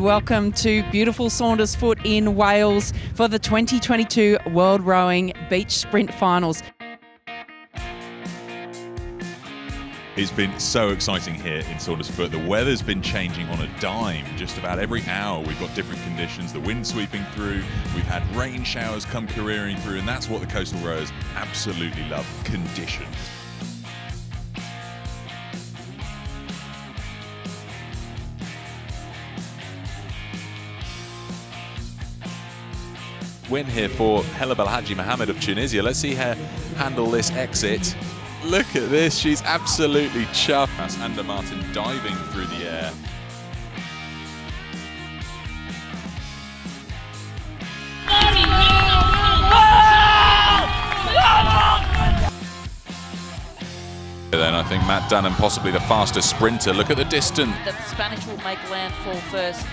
Welcome to beautiful Saundersfoot in Wales for the 2022 World Rowing Beach Sprint Finals. It's been so exciting here in Saundersfoot. The weather's been changing on a dime. Just about every hour, we've got different conditions. The wind sweeping through, we've had rain showers come careering through, and that's what the coastal rowers absolutely love conditions. Win here for Hella Belhaji Mohammed of Tunisia. Let's see her handle this exit. Look at this, she's absolutely chuffed. That's Anda Martin diving through the air. Then I think Matt Dunham, possibly the fastest sprinter. Look at the distance. The Spanish will make landfall first.